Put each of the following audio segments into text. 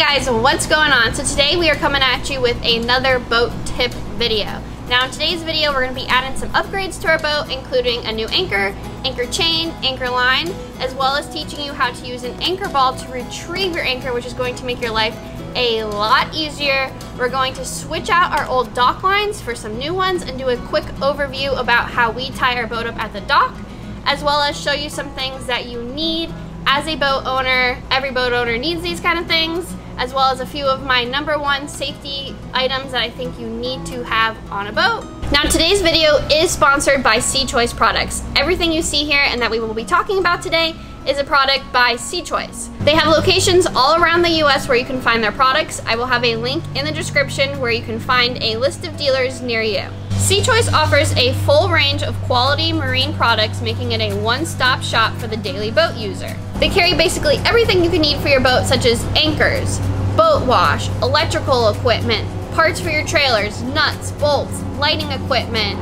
guys, what's going on? So today we are coming at you with another boat tip video. Now in today's video we're going to be adding some upgrades to our boat including a new anchor, anchor chain, anchor line, as well as teaching you how to use an anchor ball to retrieve your anchor which is going to make your life a lot easier. We're going to switch out our old dock lines for some new ones and do a quick overview about how we tie our boat up at the dock as well as show you some things that you need as a boat owner, every boat owner needs these kind of things, as well as a few of my number one safety items that I think you need to have on a boat. Now today's video is sponsored by Sea Choice products. Everything you see here and that we will be talking about today is a product by Sea Choice. They have locations all around the US where you can find their products. I will have a link in the description where you can find a list of dealers near you. Sea Choice offers a full range of quality marine products, making it a one-stop shop for the daily boat user. They carry basically everything you can need for your boat, such as anchors, boat wash, electrical equipment, parts for your trailers, nuts, bolts, lighting equipment,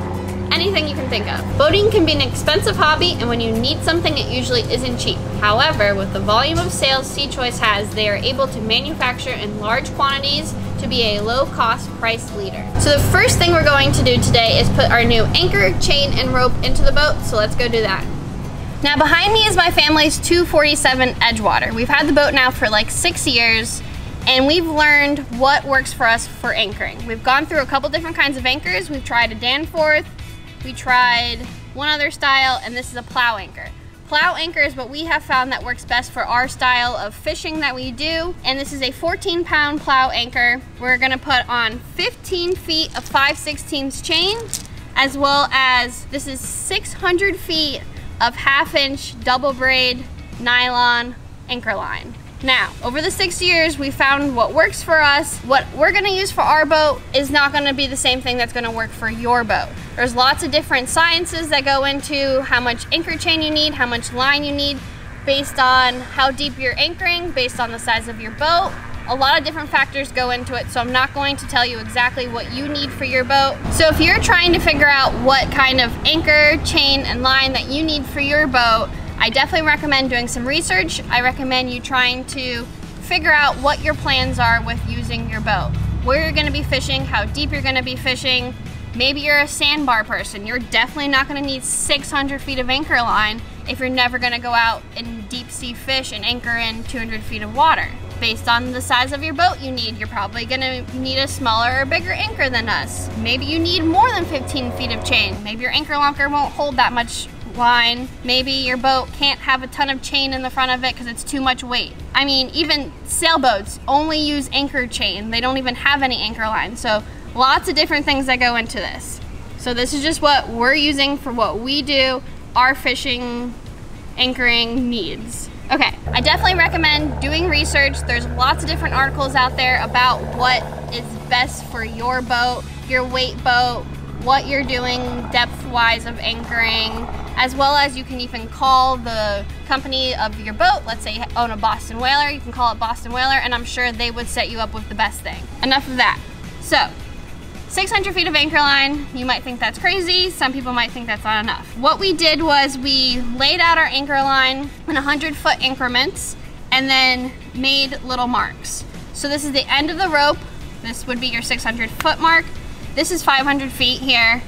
anything you can think of. Boating can be an expensive hobby, and when you need something, it usually isn't cheap. However, with the volume of sales Sea Choice has, they are able to manufacture in large quantities to be a low cost price leader. So the first thing we're going to do today is put our new anchor, chain, and rope into the boat, so let's go do that. Now behind me is my family's 247 Edgewater. We've had the boat now for like six years, and we've learned what works for us for anchoring. We've gone through a couple different kinds of anchors. We've tried a Danforth, we tried one other style, and this is a plow anchor. Plow anchor is what we have found that works best for our style of fishing that we do. And this is a 14 pound plow anchor. We're gonna put on 15 feet of 5 16 chain, as well as this is 600 feet of half inch double braid nylon anchor line. Now, over the six years, we found what works for us. What we're gonna use for our boat is not gonna be the same thing that's gonna work for your boat. There's lots of different sciences that go into how much anchor chain you need, how much line you need, based on how deep you're anchoring, based on the size of your boat. A lot of different factors go into it, so I'm not going to tell you exactly what you need for your boat. So if you're trying to figure out what kind of anchor, chain, and line that you need for your boat, I definitely recommend doing some research. I recommend you trying to figure out what your plans are with using your boat. Where you're gonna be fishing, how deep you're gonna be fishing. Maybe you're a sandbar person. You're definitely not gonna need 600 feet of anchor line if you're never gonna go out and deep sea fish and anchor in 200 feet of water. Based on the size of your boat you need, you're probably gonna need a smaller or bigger anchor than us. Maybe you need more than 15 feet of chain. Maybe your anchor locker won't hold that much line. Maybe your boat can't have a ton of chain in the front of it because it's too much weight. I mean, even sailboats only use anchor chain. They don't even have any anchor line. So lots of different things that go into this. So this is just what we're using for what we do, our fishing anchoring needs. Okay, I definitely recommend doing research. There's lots of different articles out there about what is best for your boat, your weight boat, what you're doing depth-wise of anchoring, as well as you can even call the company of your boat. Let's say you own a Boston Whaler, you can call it Boston Whaler, and I'm sure they would set you up with the best thing. Enough of that. So, 600 feet of anchor line, you might think that's crazy. Some people might think that's not enough. What we did was we laid out our anchor line in 100 foot increments and then made little marks. So this is the end of the rope. This would be your 600 foot mark. This is 500 feet here.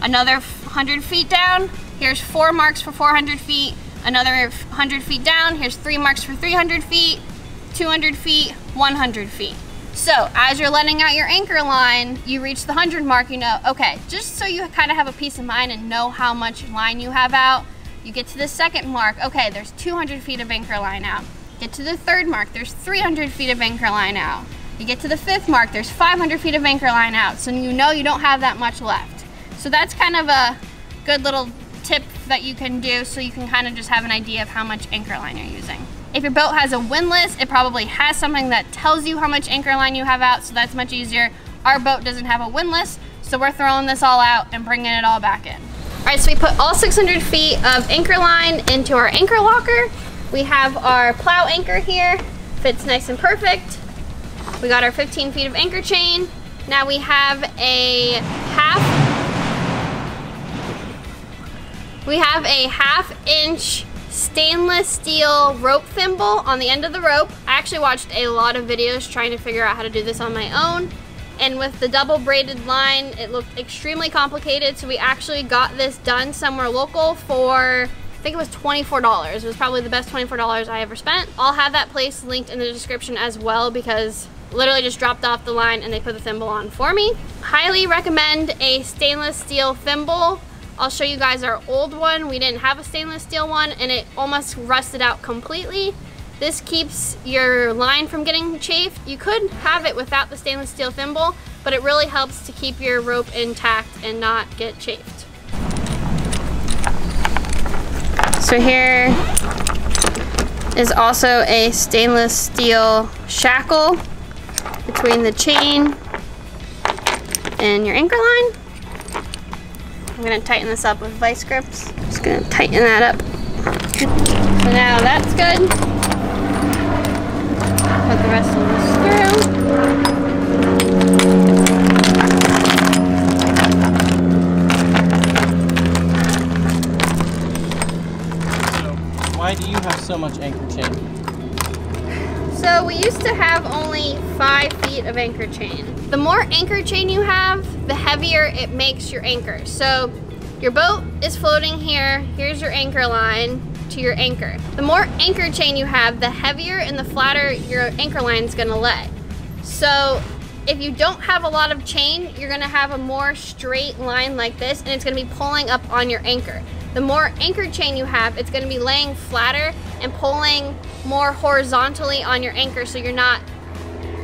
Another 100 feet down. Here's four marks for 400 feet. Another 100 feet down. Here's three marks for 300 feet, 200 feet, 100 feet. So as you're letting out your anchor line, you reach the 100 mark, you know, okay, just so you kind of have a peace of mind and know how much line you have out, you get to the second mark, okay, there's 200 feet of anchor line out. Get to the third mark, there's 300 feet of anchor line out. You get to the fifth mark, there's 500 feet of anchor line out, so you know you don't have that much left. So that's kind of a good little tip that you can do so you can kind of just have an idea of how much anchor line you're using. If your boat has a windlass, it probably has something that tells you how much anchor line you have out, so that's much easier. Our boat doesn't have a windlass, so we're throwing this all out and bringing it all back in. All right, so we put all 600 feet of anchor line into our anchor locker. We have our plow anchor here, fits nice and perfect. We got our 15 feet of anchor chain. Now we have a half, we have a half inch stainless steel rope thimble on the end of the rope. I actually watched a lot of videos trying to figure out how to do this on my own. And with the double braided line, it looked extremely complicated. So we actually got this done somewhere local for I think it was $24. It was probably the best $24 I ever spent. I'll have that place linked in the description as well because literally just dropped off the line and they put the thimble on for me. Highly recommend a stainless steel thimble. I'll show you guys our old one. We didn't have a stainless steel one and it almost rusted out completely. This keeps your line from getting chafed. You could have it without the stainless steel thimble, but it really helps to keep your rope intact and not get chafed. So here is also a stainless steel shackle between the chain and your anchor line. I'm gonna tighten this up with vice grips. Just gonna tighten that up. So now that's good. Put the rest of this through. Why do you have so much anchor chain? So we used to have only five feet of anchor chain. The more anchor chain you have, the heavier it makes your anchor. So your boat is floating here, here's your anchor line to your anchor. The more anchor chain you have, the heavier and the flatter your anchor line is gonna let. So if you don't have a lot of chain, you're gonna have a more straight line like this and it's gonna be pulling up on your anchor. The more anchor chain you have, it's gonna be laying flatter and pulling more horizontally on your anchor so you're not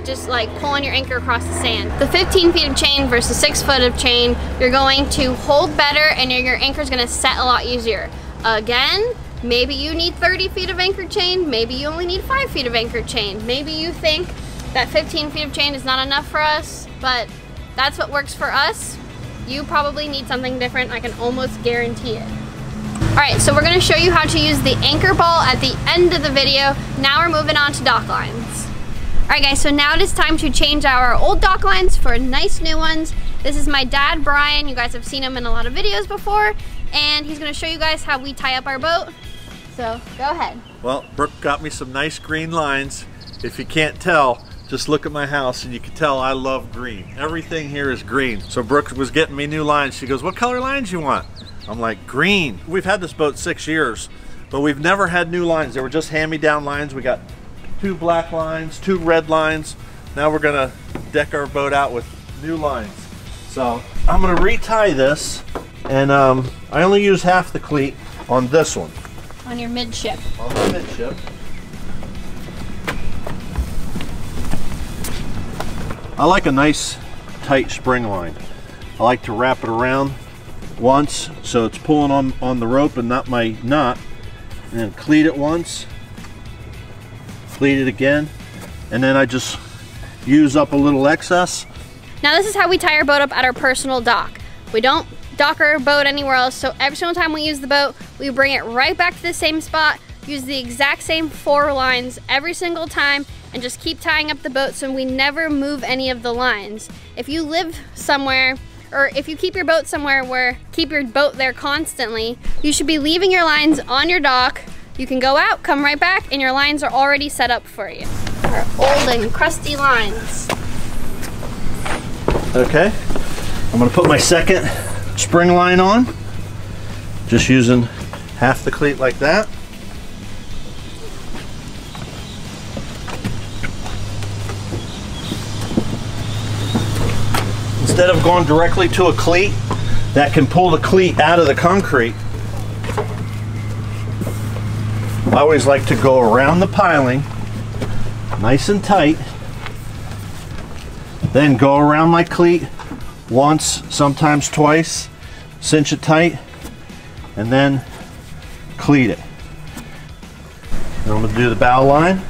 just like pulling your anchor across the sand. The 15 feet of chain versus six foot of chain, you're going to hold better and your, your anchor is gonna set a lot easier. Again, maybe you need 30 feet of anchor chain, maybe you only need five feet of anchor chain. Maybe you think that 15 feet of chain is not enough for us, but that's what works for us. You probably need something different, I can almost guarantee it. All right, so we're gonna show you how to use the anchor ball at the end of the video. Now we're moving on to dock lines. All right guys, so now it is time to change our old dock lines for nice new ones. This is my dad, Brian. You guys have seen him in a lot of videos before, and he's gonna show you guys how we tie up our boat. So go ahead. Well, Brook got me some nice green lines. If you can't tell, just look at my house and you can tell I love green. Everything here is green. So Brook was getting me new lines. She goes, what color lines you want? I'm like, green. We've had this boat six years, but we've never had new lines. They were just hand-me-down lines. We got two black lines, two red lines. Now we're gonna deck our boat out with new lines. So I'm gonna retie this, and um, I only use half the cleat on this one. On your midship. On the midship. I like a nice tight spring line. I like to wrap it around once so it's pulling on, on the rope and not my knot. And then cleat it once, cleat it again, and then I just use up a little excess. Now this is how we tie our boat up at our personal dock. We don't dock our boat anywhere else, so every single time we use the boat, we bring it right back to the same spot, use the exact same four lines every single time, and just keep tying up the boat so we never move any of the lines. If you live somewhere or if you keep your boat somewhere where keep your boat there constantly, you should be leaving your lines on your dock. You can go out, come right back, and your lines are already set up for you. Our old and crusty lines. Okay, I'm gonna put my second spring line on. Just using half the cleat like that. Instead of going directly to a cleat that can pull the cleat out of the concrete, I always like to go around the piling, nice and tight, then go around my cleat once, sometimes twice, cinch it tight, and then cleat it. And I'm gonna do the bow line.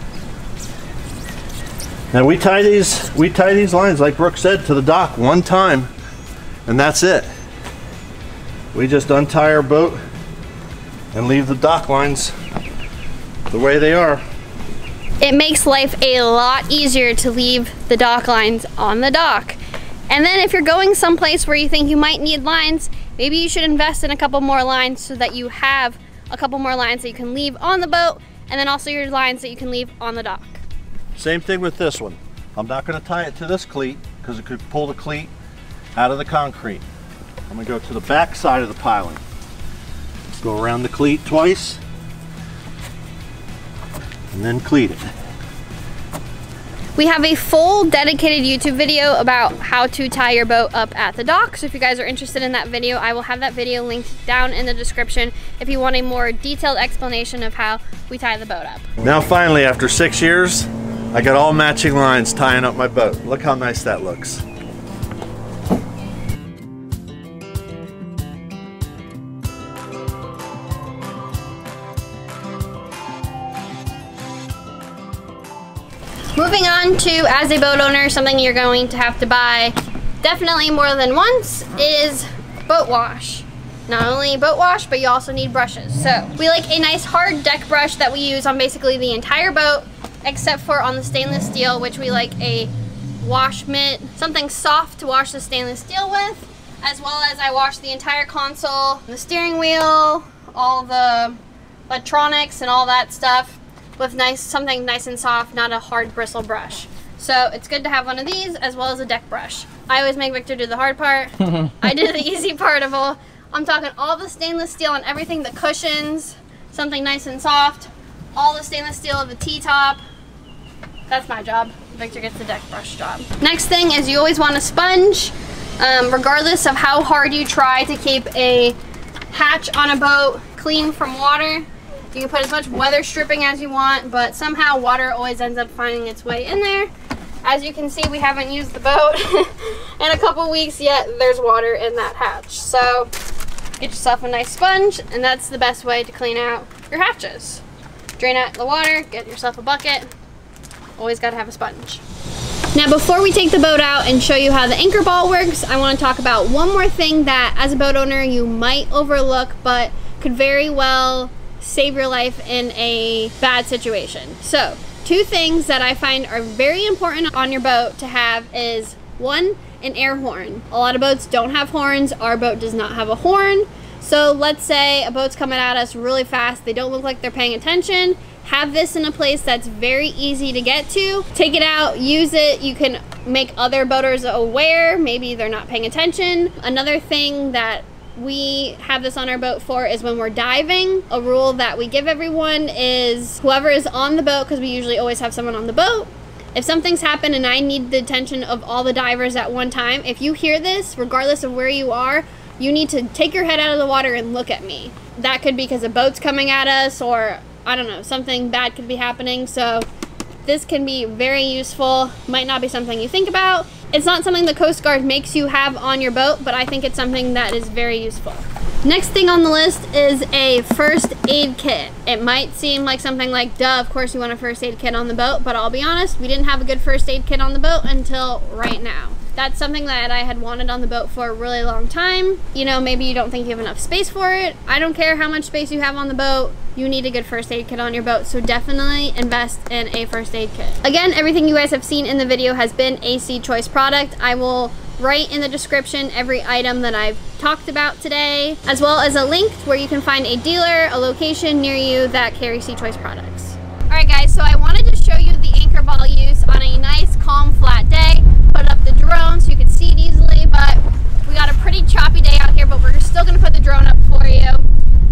Now we tie these we tie these lines like Brook said to the dock one time and that's it. We just untie our boat and leave the dock lines the way they are. It makes life a lot easier to leave the dock lines on the dock. And then if you're going someplace where you think you might need lines, maybe you should invest in a couple more lines so that you have a couple more lines that you can leave on the boat, and then also your lines that you can leave on the dock. Same thing with this one. I'm not going to tie it to this cleat because it could pull the cleat out of the concrete. I'm going to go to the back side of the piling. Let's go around the cleat twice and then cleat it. We have a full dedicated YouTube video about how to tie your boat up at the dock. So if you guys are interested in that video, I will have that video linked down in the description if you want a more detailed explanation of how we tie the boat up. Now finally, after six years, I got all matching lines tying up my boat. Look how nice that looks. Moving on to, as a boat owner, something you're going to have to buy definitely more than once is boat wash. Not only boat wash, but you also need brushes. So we like a nice hard deck brush that we use on basically the entire boat, except for on the stainless steel, which we like a wash mitt, something soft to wash the stainless steel with, as well as I wash the entire console, the steering wheel, all the electronics and all that stuff with nice something nice and soft, not a hard bristle brush. So it's good to have one of these as well as a deck brush. I always make Victor do the hard part. I did the easy part of all. I'm talking all the stainless steel and everything, the cushions, something nice and soft, all the stainless steel of the T-top. That's my job. Victor gets the deck brush job. Next thing is you always want a sponge. Um, regardless of how hard you try to keep a hatch on a boat clean from water, you can put as much weather stripping as you want, but somehow water always ends up finding its way in there. As you can see, we haven't used the boat in a couple weeks yet. There's water in that hatch. So get yourself a nice sponge, and that's the best way to clean out your hatches. Drain out the water, get yourself a bucket. Always gotta have a sponge. Now before we take the boat out and show you how the anchor ball works, I wanna talk about one more thing that as a boat owner you might overlook, but could very well save your life in a bad situation. So, two things that I find are very important on your boat to have is one, an air horn. A lot of boats don't have horns. Our boat does not have a horn. So let's say a boat's coming at us really fast. They don't look like they're paying attention. Have this in a place that's very easy to get to. Take it out, use it. You can make other boaters aware. Maybe they're not paying attention. Another thing that we have this on our boat for is when we're diving. A rule that we give everyone is whoever is on the boat, because we usually always have someone on the boat, if something's happened and I need the attention of all the divers at one time, if you hear this, regardless of where you are, you need to take your head out of the water and look at me. That could be because a boat's coming at us or I don't know, something bad could be happening. So this can be very useful. Might not be something you think about. It's not something the Coast Guard makes you have on your boat, but I think it's something that is very useful. Next thing on the list is a first aid kit. It might seem like something like, duh, of course you want a first aid kit on the boat, but I'll be honest, we didn't have a good first aid kit on the boat until right now. That's something that I had wanted on the boat for a really long time. You know, maybe you don't think you have enough space for it. I don't care how much space you have on the boat. You need a good first aid kit on your boat, so definitely invest in a first aid kit. Again, everything you guys have seen in the video has been a Sea Choice product. I will write in the description every item that I've talked about today, as well as a link where you can find a dealer, a location near you that carries Sea Choice products. All right guys, so I wanted to show you the anchor ball use on a nice, calm, flat day put up the drone so you can see it easily, but we got a pretty choppy day out here, but we're still gonna put the drone up for you.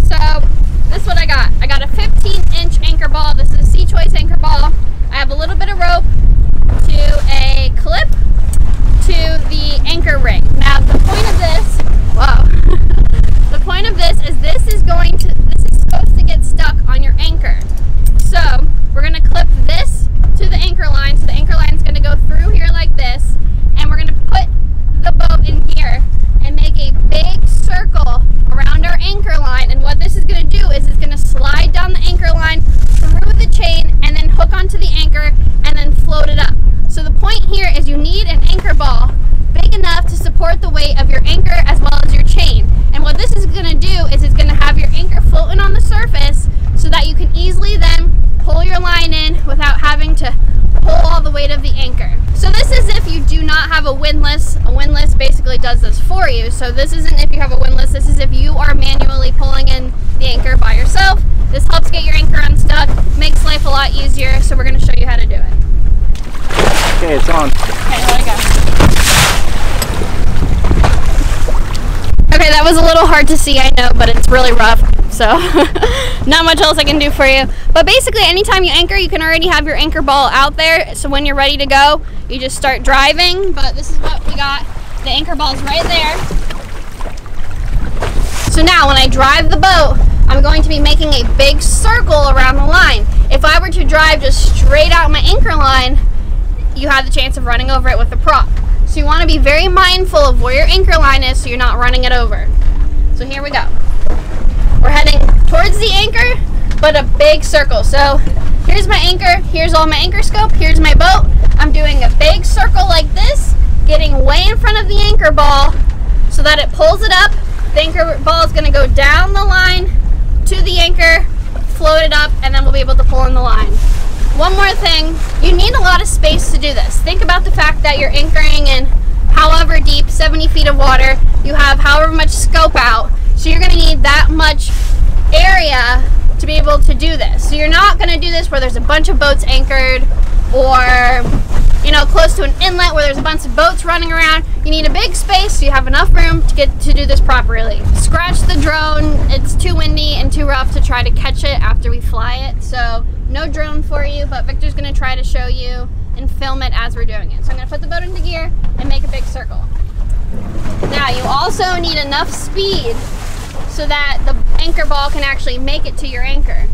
So this is what I got. I got a 15 inch anchor ball. This is a Sea Choice anchor ball. I have a little bit of rope to a clip to the anchor ring. Now the point of this, whoa, the point of this is this is going to, this is supposed to get stuck on your anchor. So we're gonna clip this to the anchor line. So the anchor line is gonna go through here like this, and we're gonna put the boat in here and make a big circle around our anchor line. And what this is gonna do is it's gonna slide down the anchor line through the chain and then hook onto the anchor and then float it up. So the point here is you need an anchor ball big enough to support the weight of your anchor as well as your chain. And what this is gonna do is it's gonna have your anchor floating on the surface so that you can easily then pull your line in without having to pull all the weight of the anchor. So this is if you do not have a windlass. A windlass basically does this for you. So this isn't if you have a windlass, this is if you are manually pulling in the the anchor by yourself. This helps get your anchor unstuck, makes life a lot easier, so we're gonna show you how to do it. Okay, it's on. Okay, let it go. Okay, that was a little hard to see, I know, but it's really rough, so not much else I can do for you. But basically, anytime you anchor, you can already have your anchor ball out there, so when you're ready to go, you just start driving, but this is what we got. The anchor ball's right there. So now, when I drive the boat, I'm going to be making a big circle around the line. If I were to drive just straight out my anchor line, you have the chance of running over it with a prop. So you want to be very mindful of where your anchor line is so you're not running it over. So here we go. We're heading towards the anchor, but a big circle. So here's my anchor, here's all my anchor scope, here's my boat. I'm doing a big circle like this, getting way in front of the anchor ball so that it pulls it up. The anchor ball is going to go down the line to the anchor, float it up, and then we'll be able to pull in the line. One more thing, you need a lot of space to do this. Think about the fact that you're anchoring in however deep, 70 feet of water, you have however much scope out, so you're gonna need that much area to be able to do this. So you're not gonna do this where there's a bunch of boats anchored or you know, close to an inlet where there's a bunch of boats running around. You need a big space so you have enough room to get to do this properly. Scratch the drone. It's too windy and too rough to try to catch it after we fly it. So no drone for you, but Victor's gonna try to show you and film it as we're doing it. So I'm gonna put the boat into gear and make a big circle. Now you also need enough speed so that the anchor ball can actually make it to your anchor.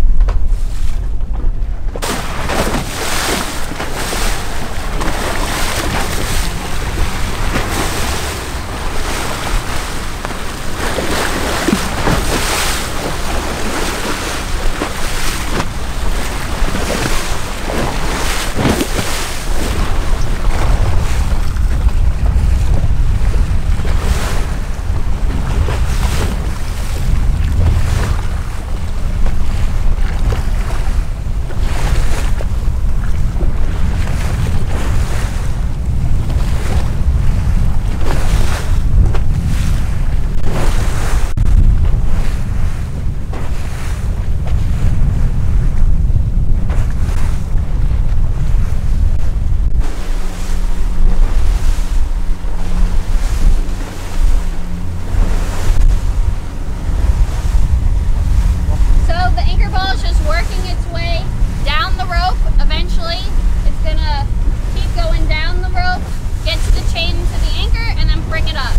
So the anchor ball is just working its way down the rope. Eventually, it's gonna keep going down the rope, get to the chain to the anchor, and then bring it up.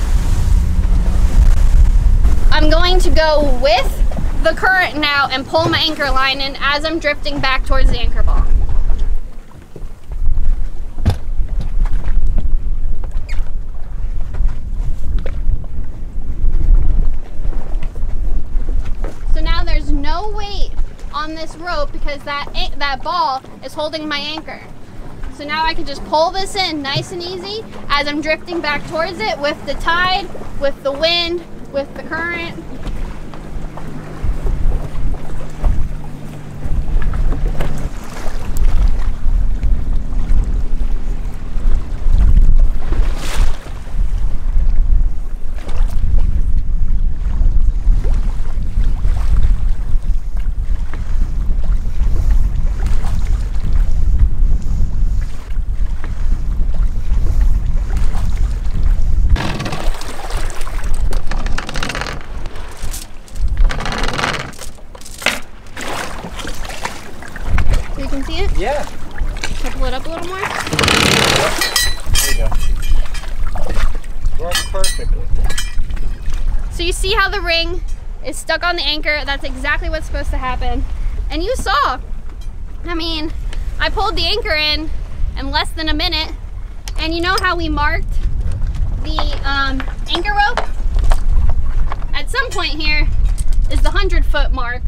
I'm going to go with the current now and pull my anchor line in as I'm drifting back towards the anchor ball. So now there's no weight on this rope because that that ball is holding my anchor. So now I can just pull this in nice and easy as I'm drifting back towards it with the tide, with the wind, with the current. So you can see it. Yeah. Can I pull it up a little more? There you go. Works perfectly. So you see how the ring is stuck on the anchor. That's exactly what's supposed to happen. And you saw, I mean, I pulled the anchor in in less than a minute. And you know how we marked the um, anchor rope? At some point here is the 100 foot mark.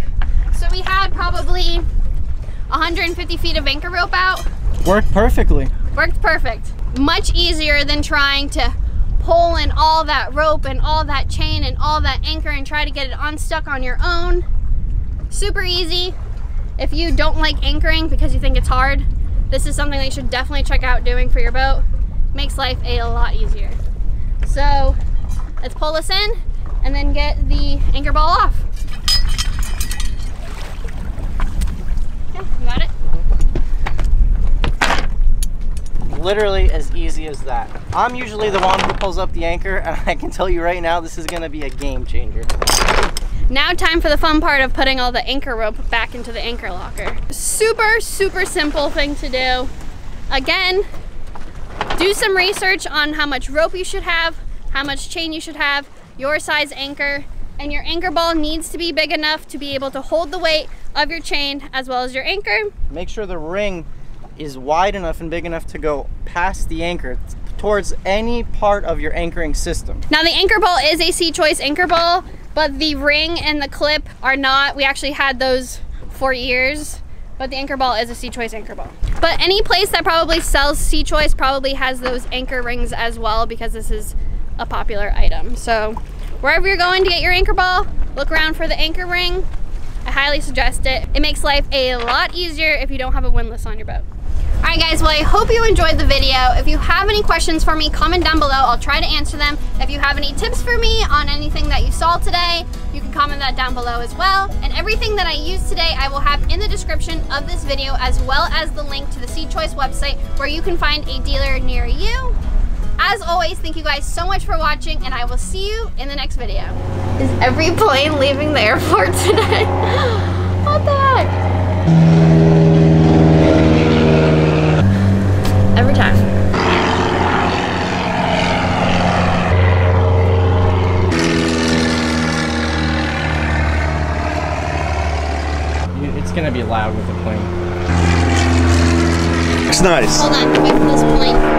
So we had probably 150 feet of anchor rope out. Worked perfectly. Worked perfect. Much easier than trying to pull in all that rope and all that chain and all that anchor and try to get it unstuck on your own. Super easy. If you don't like anchoring because you think it's hard, this is something that you should definitely check out doing for your boat. Makes life a lot easier. So let's pull this in and then get the anchor ball off. Okay, got it. Literally as easy as that. I'm usually the one who pulls up the anchor, and I can tell you right now, this is gonna be a game changer. Now time for the fun part of putting all the anchor rope back into the anchor locker. Super, super simple thing to do. Again, do some research on how much rope you should have, how much chain you should have, your size anchor, and your anchor ball needs to be big enough to be able to hold the weight of your chain as well as your anchor. Make sure the ring is wide enough and big enough to go past the anchor towards any part of your anchoring system. Now the anchor ball is a Sea Choice anchor ball, but the ring and the clip are not. We actually had those for years, but the anchor ball is a Sea Choice anchor ball. But any place that probably sells Sea Choice probably has those anchor rings as well because this is a popular item. So wherever you're going to get your anchor ball, look around for the anchor ring. I highly suggest it. It makes life a lot easier if you don't have a windlass on your boat. All right guys, well I hope you enjoyed the video. If you have any questions for me, comment down below. I'll try to answer them. If you have any tips for me on anything that you saw today, you can comment that down below as well. And everything that I used today, I will have in the description of this video as well as the link to the Sea Choice website where you can find a dealer near you. As always, thank you guys so much for watching and I will see you in the next video. Is every plane leaving the airport today? what the heck? Every time. It's gonna be loud with the plane. It's nice. Hold on, this.